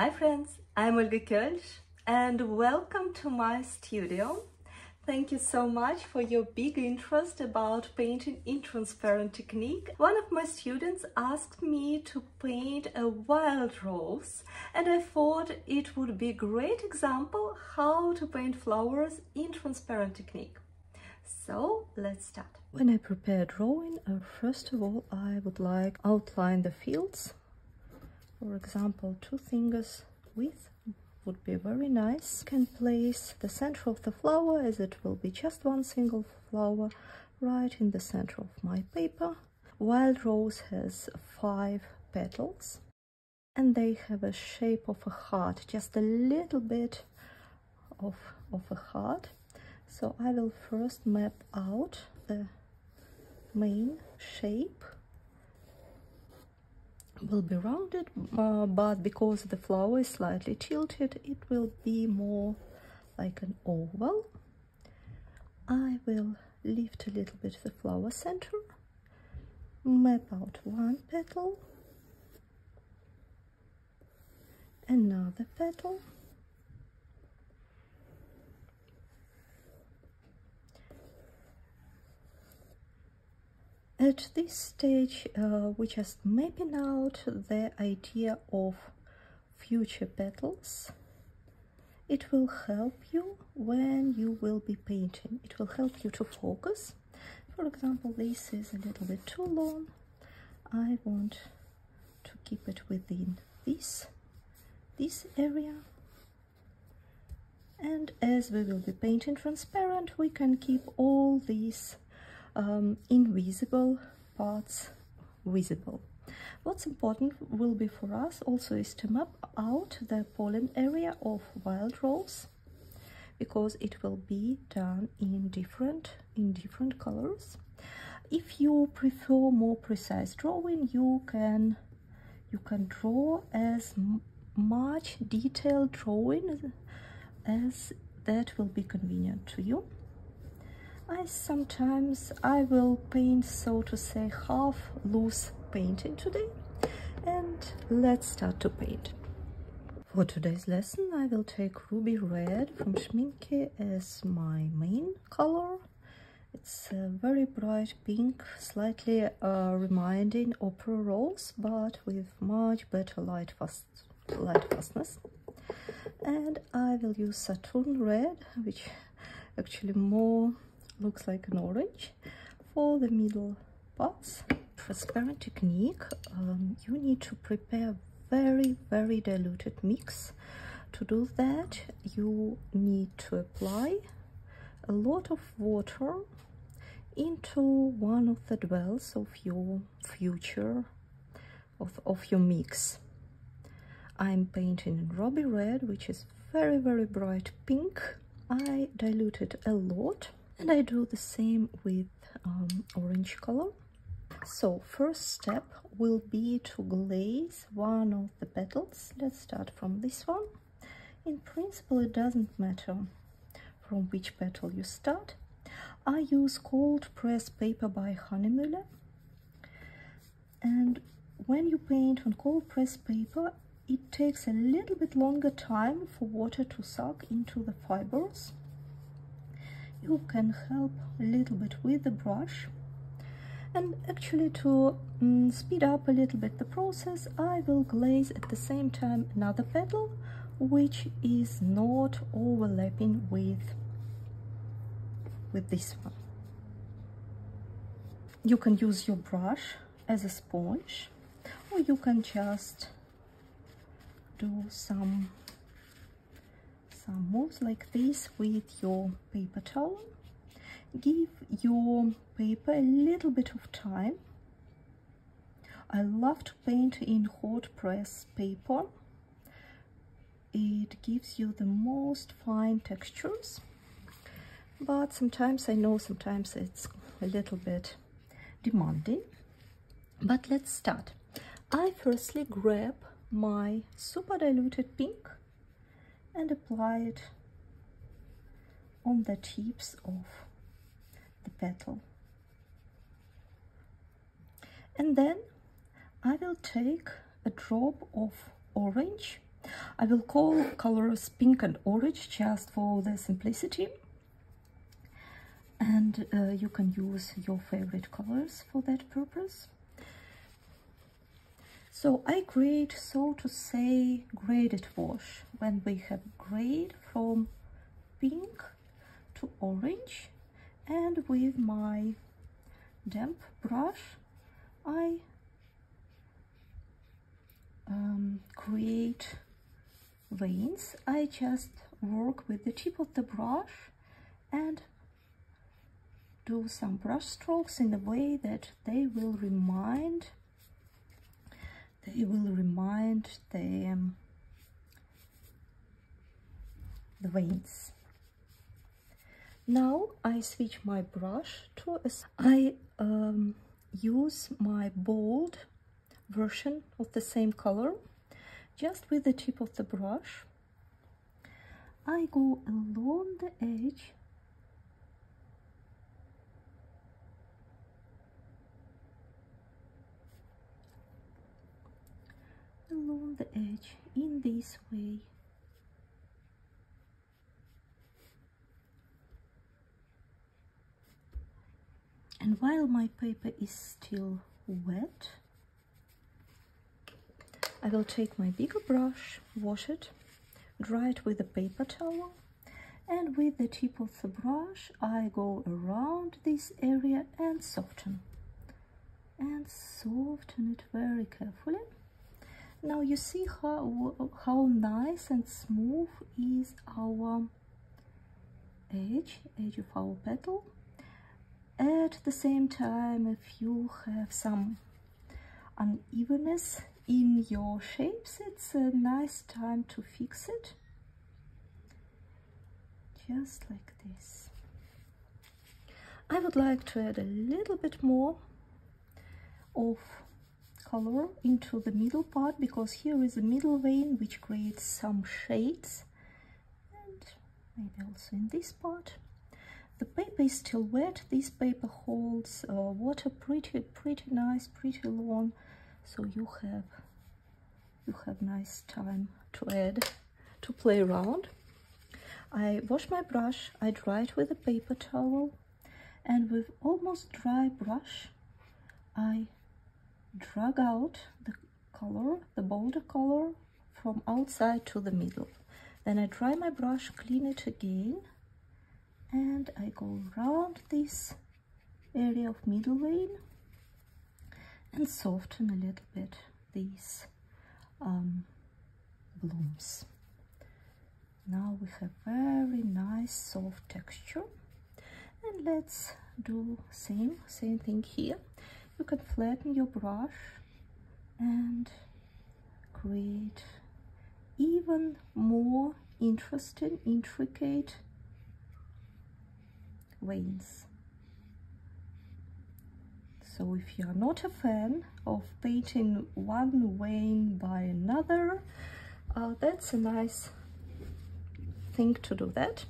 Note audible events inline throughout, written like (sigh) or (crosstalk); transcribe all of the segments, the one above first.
Hi friends, I'm Olga Koelsch and welcome to my studio. Thank you so much for your big interest about painting in transparent technique. One of my students asked me to paint a wild rose and I thought it would be a great example how to paint flowers in transparent technique. So let's start. When I prepare drawing, uh, first of all I would like outline the fields for example two fingers width would be very nice. Can place the center of the flower as it will be just one single flower right in the center of my paper. Wild rose has five petals and they have a shape of a heart just a little bit of of a heart. So i will first map out the main shape will be rounded uh, but because the flower is slightly tilted it will be more like an oval. I will lift a little bit the flower center map out one petal another petal At this stage, uh, we're just mapping out the idea of future petals. It will help you when you will be painting. It will help you to focus. For example, this is a little bit too long. I want to keep it within this, this area. And as we will be painting transparent, we can keep all these um, invisible parts visible. What's important will be for us also is to map out the pollen area of wild rose because it will be done in different in different colors. If you prefer more precise drawing, you can you can draw as much detailed drawing as that will be convenient to you. I sometimes I will paint so to say half loose painting today and let's start to paint. For today's lesson I will take ruby red from Schmincke as my main color. It's a very bright pink, slightly uh, reminding opera rose but with much better light fast light fastness. And I will use Saturn red which actually more looks like an orange. For the middle parts transparent technique um, you need to prepare very very diluted mix. To do that you need to apply a lot of water into one of the dwells of your future of, of your mix. I'm painting in ruby red which is very very bright pink. I diluted a lot and I do the same with um, orange color. So first step will be to glaze one of the petals. Let's start from this one. In principle it doesn't matter from which petal you start. I use cold press paper by Hahnemühle and when you paint on cold press paper it takes a little bit longer time for water to suck into the fibers you can help a little bit with the brush. And actually to um, speed up a little bit the process I will glaze at the same time another petal which is not overlapping with with this one. You can use your brush as a sponge or you can just do some some moves like this with your paper towel. Give your paper a little bit of time. I love to paint in hot press paper. It gives you the most fine textures. But sometimes I know sometimes it's a little bit demanding. But let's start. I firstly grab my super diluted pink and apply it on the tips of the petal. And then I will take a drop of orange I will call colors pink and orange just for the simplicity and uh, you can use your favorite colors for that purpose. So I create, so to say, graded wash when we have grade from pink to orange and with my damp brush I um, create veins. I just work with the tip of the brush and do some brush strokes in a way that they will remind they will remind the um, the veins. Now I switch my brush to a, I um, use my bold version of the same color just with the tip of the brush. I go along the edge along the edge in this way. And while my paper is still wet I will take my bigger brush wash it dry it with a paper towel and with the tip of the brush I go around this area and soften and soften it very carefully now you see how how nice and smooth is our edge edge of our petal at the same time if you have some unevenness in your shapes it's a nice time to fix it. Just like this. I would like to add a little bit more of color into the middle part because here is a middle vein which creates some shades. And maybe also in this part. The paper is still wet. This paper holds uh, water pretty pretty nice pretty long. So you have you have nice time to add to play around. I wash my brush. I dry it with a paper towel. And with almost dry brush I drag out the color, the bolder color from outside to the middle. Then I dry my brush, clean it again, and I go around this area of middle vein and soften a little bit these um, blooms. Now we have very nice soft texture and let's do same same thing here you can flatten your brush and create even more interesting, intricate veins. So if you are not a fan of painting one vein by another, uh, that's a nice thing to do that.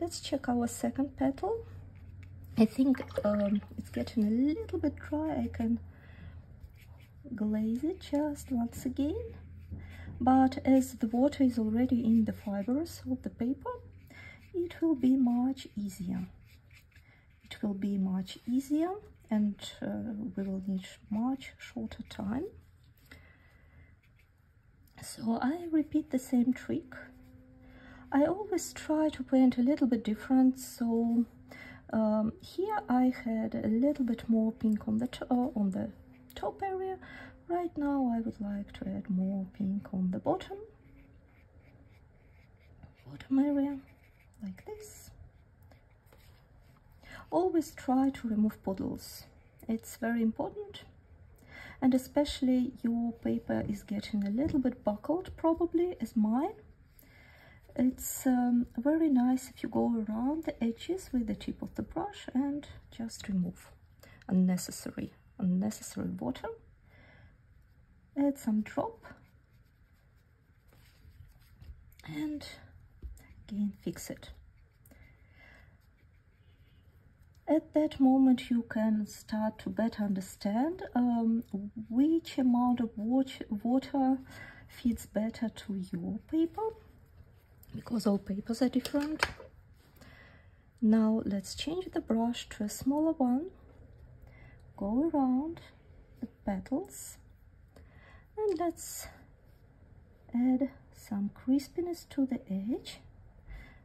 Let's check our second petal. I think um, it's getting a little bit dry. I can glaze it just once again. But as the water is already in the fibers of the paper, it will be much easier. It will be much easier and uh, we will need much shorter time. So I repeat the same trick. I always try to paint a little bit different, so um, here I had a little bit more pink on the uh, on the top area. Right now I would like to add more pink on the bottom, bottom area, like this. Always try to remove puddles. It's very important. And especially your paper is getting a little bit buckled, probably, as mine it's um, very nice if you go around the edges with the tip of the brush and just remove unnecessary unnecessary water add some drop. And again fix it. At that moment you can start to better understand um, which amount of water fits better to your paper because all papers are different. Now let's change the brush to a smaller one. Go around the petals and let's add some crispiness to the edge.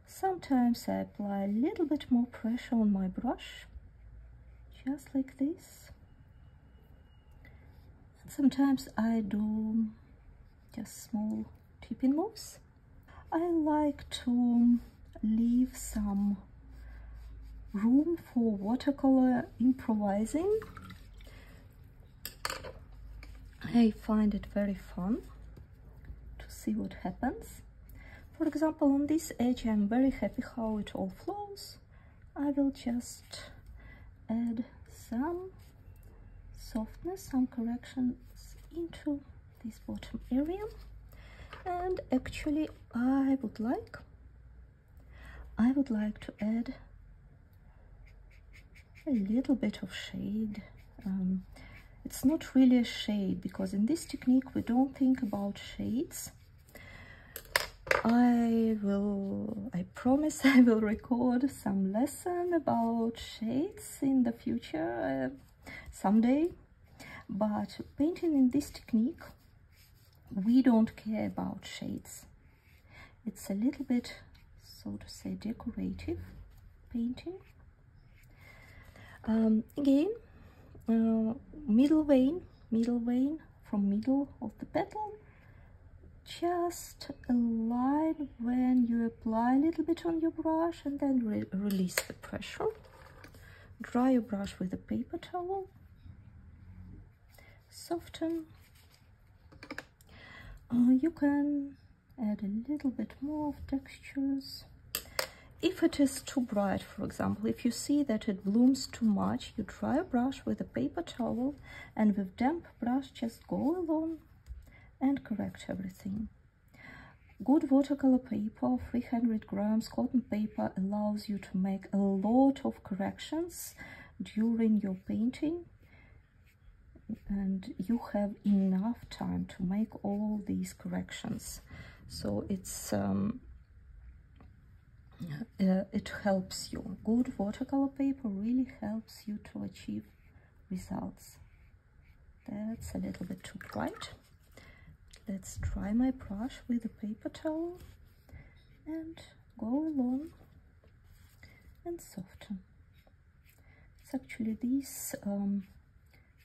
Sometimes I apply a little bit more pressure on my brush, just like this. And sometimes I do just small tipping moves. I like to leave some room for watercolor improvising. I find it very fun to see what happens. For example, on this edge I'm very happy how it all flows. I will just add some softness, some corrections into this bottom area. And actually I would like I would like to add a little bit of shade. Um, it's not really a shade because in this technique we don't think about shades. I will, I promise (laughs) I will record some lesson about shades in the future uh, someday. But painting in this technique, we don't care about shades. It's a little bit, so to say, decorative painting. Um, again uh, middle vein middle vein from middle of the petal. Just a line when you apply a little bit on your brush and then re release the pressure. Dry your brush with a paper towel. Soften Uh, you can add a little bit more of textures if it is too bright, for example, if you see that it blooms too much, you dry a brush with a paper towel and with damp brush just go along and correct everything. Good watercolor paper, 300 grams cotton paper allows you to make a lot of corrections during your painting and you have enough time to make all these corrections. So it's um, uh, it helps you. Good watercolor paper really helps you to achieve results. That's a little bit too bright. Let's dry my brush with a paper towel and go along and soften. It's actually these um,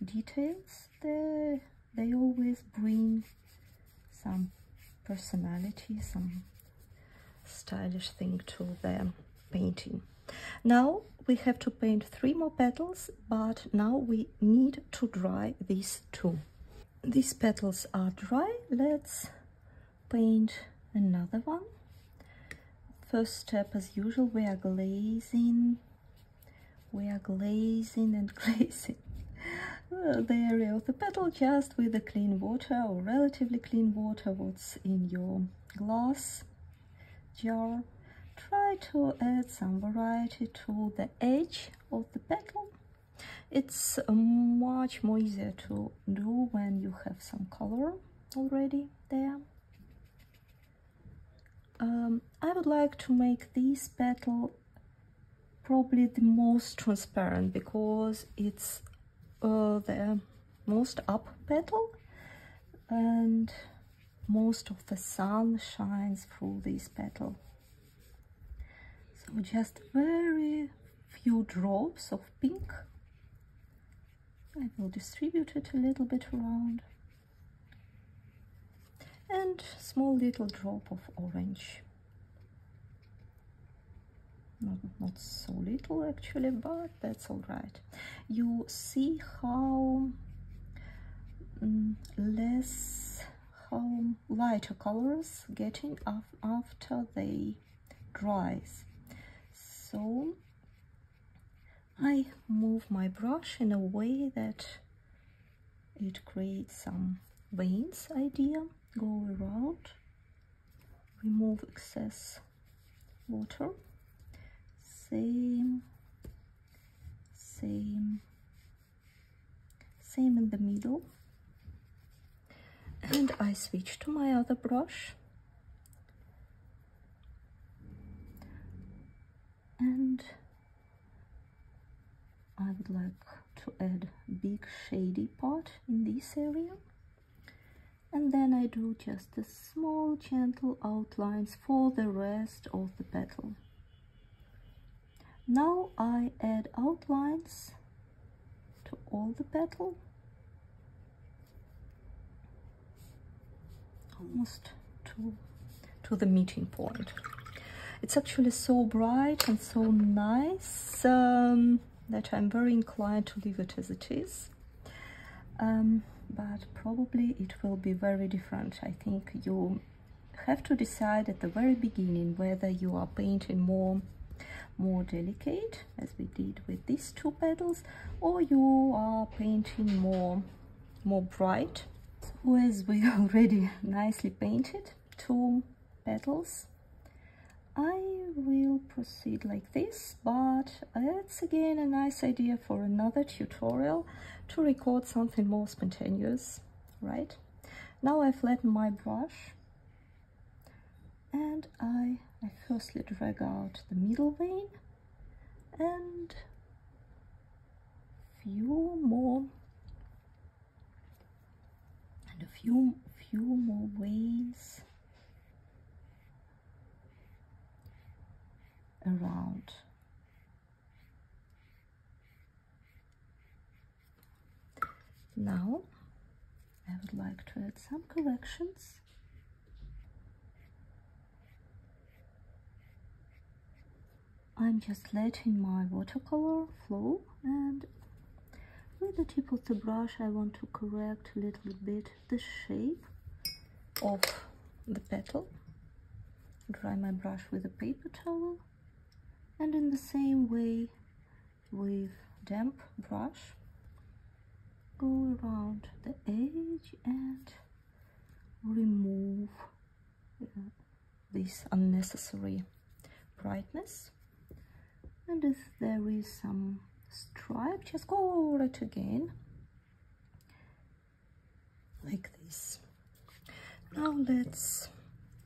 details, they, they always bring some personality, some stylish thing to the painting. Now we have to paint three more petals, but now we need to dry these two. These petals are dry. Let's paint another one. First step, as usual, we are glazing. We are glazing and (laughs) glazing the area of the petal just with the clean water or relatively clean water what's in your glass jar. Try to add some variety to the edge of the petal. It's much more easier to do when you have some color already there. Um, I would like to make this petal probably the most transparent because it's uh, the most up petal and most of the sun shines through this petal. So just very few drops of pink. I will distribute it a little bit around. And small little drop of orange. Not, not so little actually, but that's all right. You see how um, less how lighter colors getting af after they dries. So I move my brush in a way that it creates some veins idea go around. Remove excess water same same same in the middle. And I switch to my other brush. And I would like to add big shady part in this area. And then I do just a small gentle outlines for the rest of the petal. Now I add outlines to all the petal almost to, to the meeting point. It's actually so bright and so nice um, that I'm very inclined to leave it as it is. Um, but probably it will be very different. I think you have to decide at the very beginning whether you are painting more more delicate as we did with these two petals or you are painting more more bright. So as we (laughs) already nicely painted two petals I will proceed like this but it's again a nice idea for another tutorial to record something more spontaneous right? Now I flatten my brush and I, I firstly drag out the middle vein and few more and a few few more veins around Now I would like to add some corrections. I'm just letting my watercolor flow and with the tip of the brush I want to correct a little bit the shape of the petal. Dry my brush with a paper towel and in the same way with damp brush go around the edge and remove uh, this unnecessary brightness and if there is some stripe just go over it again. Like this. Now let's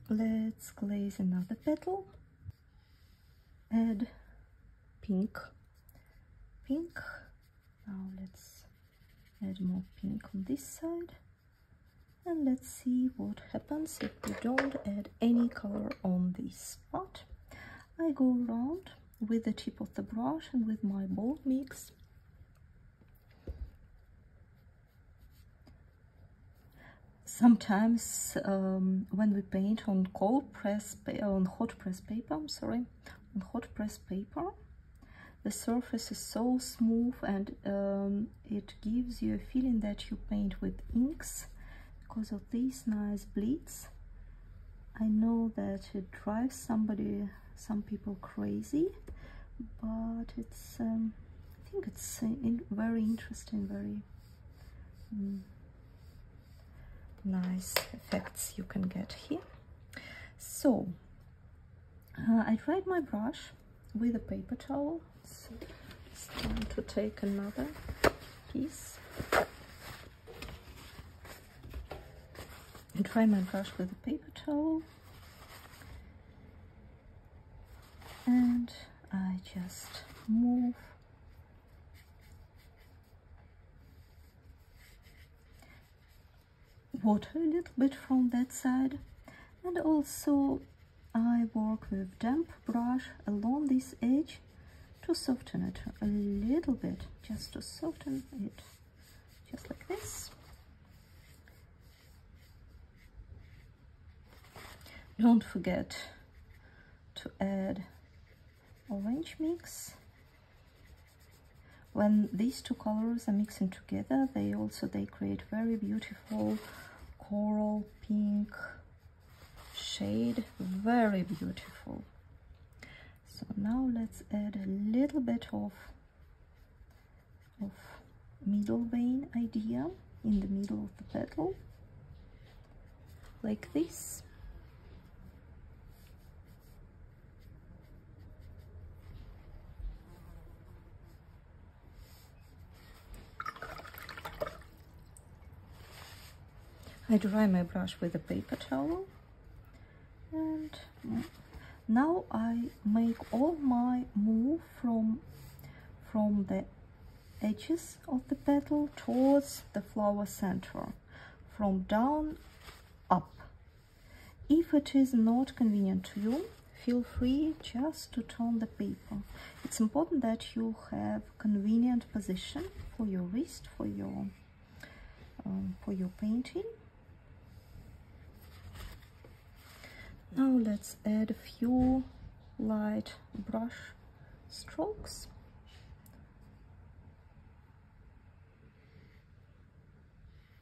let's glaze another petal. Add pink. Pink. Now let's add more pink on this side. And let's see what happens if we don't add any color on this part. I go around with the tip of the brush and with my bold mix. Sometimes um, when we paint on cold press on hot press paper I'm sorry on hot press paper the surface is so smooth and um, it gives you a feeling that you paint with inks. Because of these nice bleeds I know that it drives somebody some people crazy but it's um, I think it's uh, in very interesting very mm, nice effects you can get here. So uh, I dried my brush with a paper towel. So it's time to take another piece. And dry my brush with a paper towel and I just move water a little bit from that side and also I work with damp brush along this edge to soften it a little bit, just to soften it, just like this. Don't forget to add orange mix. When these two colors are mixing together, they also they create very beautiful coral pink shade, very beautiful. So now let's add a little bit of of middle vein idea in the middle of the petal. Like this I dry my brush with a paper towel. And now I make all my move from from the edges of the petal towards the flower center from down up. If it is not convenient to you feel free just to turn the paper. It's important that you have convenient position for your wrist for your um, for your painting now let's add a few light brush strokes.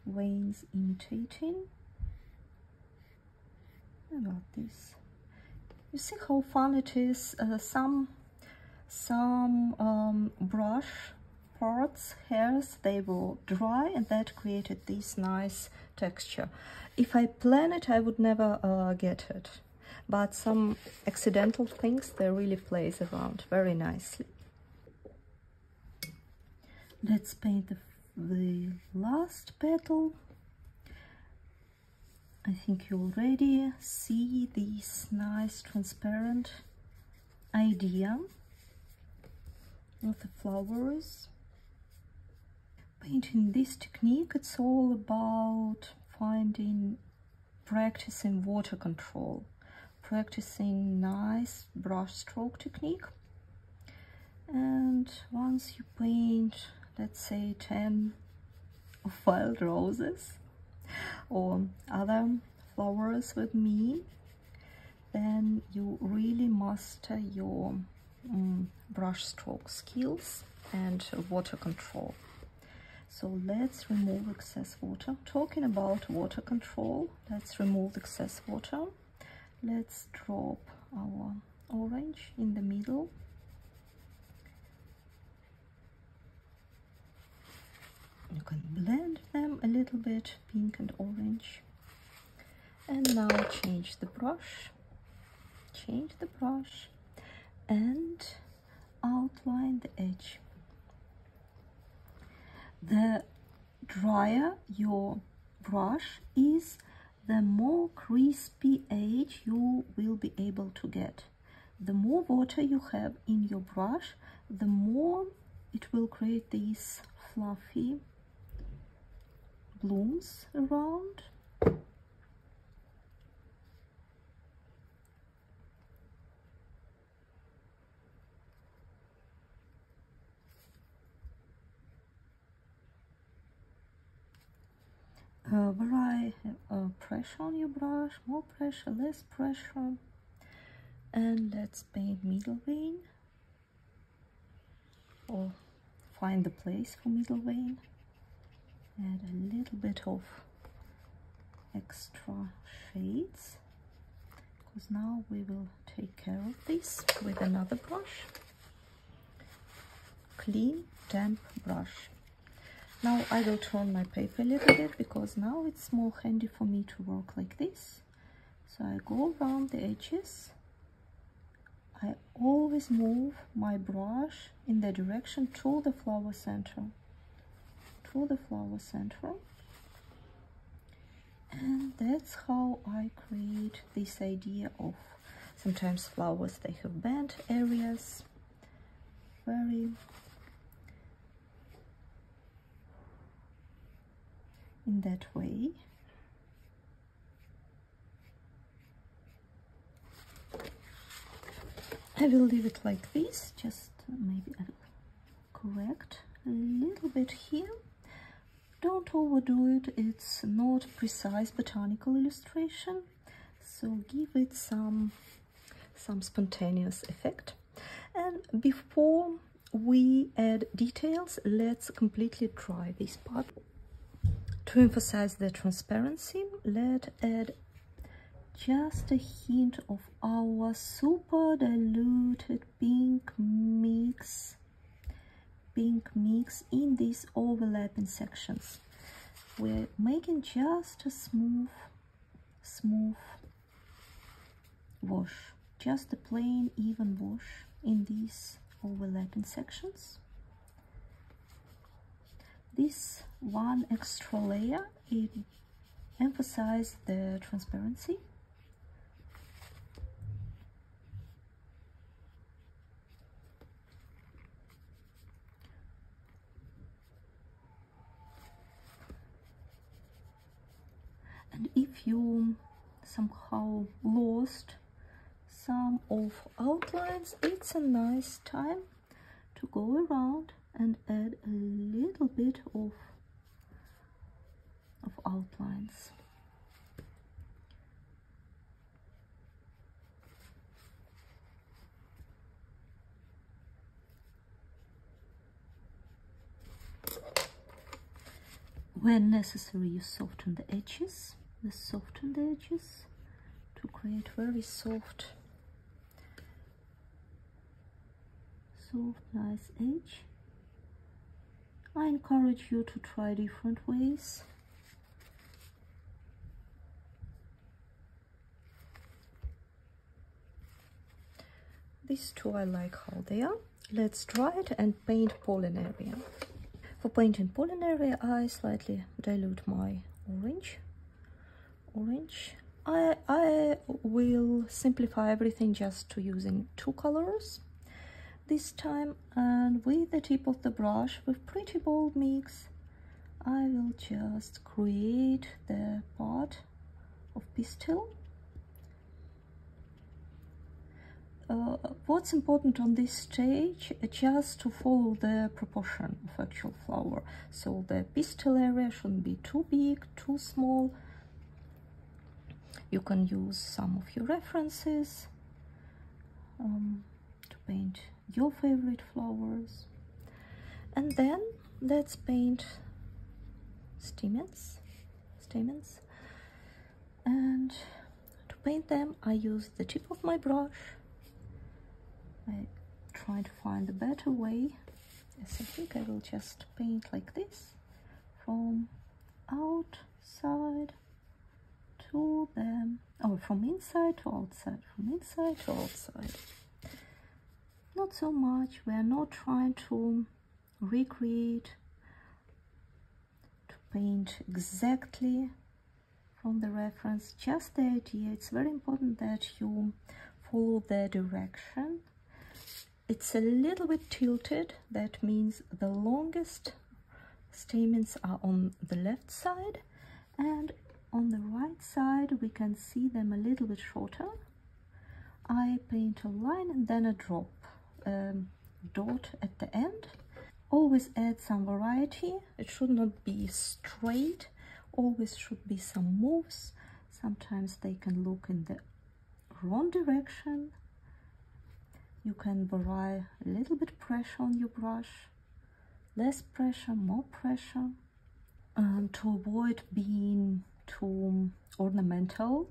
Veins imitating. About this? You see how fun it is uh, some some um, brush parts hairs they will dry and that created this nice texture. If I plan it I would never uh, get it but some accidental things they really plays around very nicely. Let's paint the, the last petal I think you already see this nice transparent idea of the flowers. Painting this technique it's all about finding practicing water control practicing nice brush stroke technique. And once you paint let's say 10 wild roses or other flowers with me then you really master your um, brush stroke skills and water control. So let's remove excess water. Talking about water control let's remove excess water let's drop our orange in the middle. You can blend them a little bit pink and orange. And now change the brush. Change the brush and outline the edge. The drier your brush is the more crispy edge you will be able to get. The more water you have in your brush, the more it will create these fluffy blooms around. Uh, where I have uh, pressure on your brush, more pressure, less pressure. And let's paint middle vein or find the place for middle vein. Add a little bit of extra shades because now we will take care of this with another brush. Clean, damp brush. Now I will turn my paper a little bit because now it's more handy for me to work like this. So I go around the edges. I always move my brush in the direction to the flower center. To the flower center. And that's how I create this idea of sometimes flowers they have bent areas very in that way. I will leave it like this, just maybe I will correct a little bit here. Don't overdo it, it's not precise botanical illustration, so give it some, some spontaneous effect. And before we add details, let's completely dry this part. To emphasize the transparency, let's add just a hint of our super diluted pink mix pink mix in these overlapping sections. We're making just a smooth smooth wash just a plain even wash in these overlapping sections this one extra layer it emphasize the transparency. And if you somehow lost some of outlines, it's a nice time to go around and add a little bit of of outlines. When necessary, you soften the edges, the soften the edges to create very soft, soft, nice edge. I encourage you to try different ways. These two I like how they are. Let's try it and paint pollen area. For painting pollen area, I slightly dilute my orange. Orange. I, I will simplify everything just to using two colors this time and with the tip of the brush with pretty bold mix I will just create the part of pistil uh, what's important on this stage uh, just to follow the proportion of actual flower. So the pistil area shouldn't be too big too small. You can use some of your references um, to paint your favorite flowers. And then let's paint stamens stamens. And to paint them I use the tip of my brush. I try to find a better way. Yes I think I will just paint like this from outside to them. Or from inside to outside from inside to outside not so much. We are not trying to recreate to paint exactly from the reference just the idea. It's very important that you follow the direction. It's a little bit tilted. That means the longest stamens are on the left side and on the right side we can see them a little bit shorter. I paint a line and then a drop um, dot at the end. Always add some variety. It should not be straight. Always should be some moves. Sometimes they can look in the wrong direction. You can vary a little bit pressure on your brush. Less pressure more pressure. Um, to avoid being too ornamental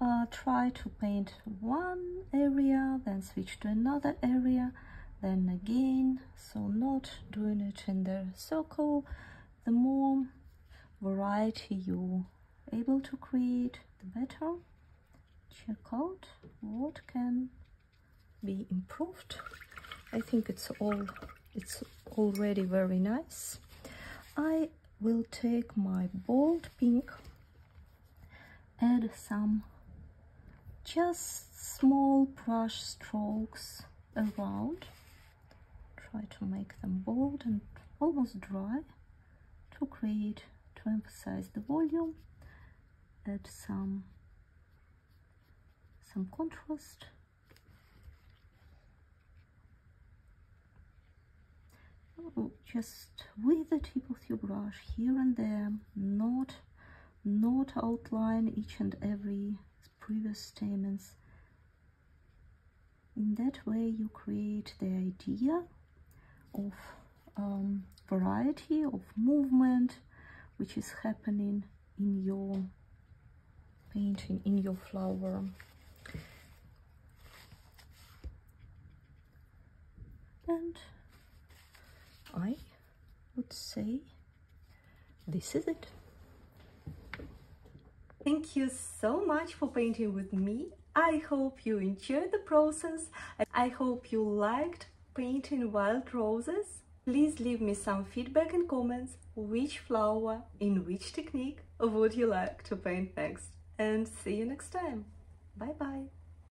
uh, try to paint one area then switch to another area then again. So not doing it in the circle. The more variety you're able to create the better. Check out what can be improved. I think it's all it's already very nice. I will take my bold pink add some just small brush strokes around. Try to make them bold and almost dry to create to emphasize the volume add some some contrast. Oh, just with the tip of your brush here and there not not outline each and every previous statements. In that way you create the idea of um, variety of movement which is happening in your painting, in your flower. And I would say this is it. Thank you so much for painting with me. I hope you enjoyed the process. I hope you liked painting wild roses. Please leave me some feedback and comments which flower in which technique would you like to paint next? And see you next time. Bye bye.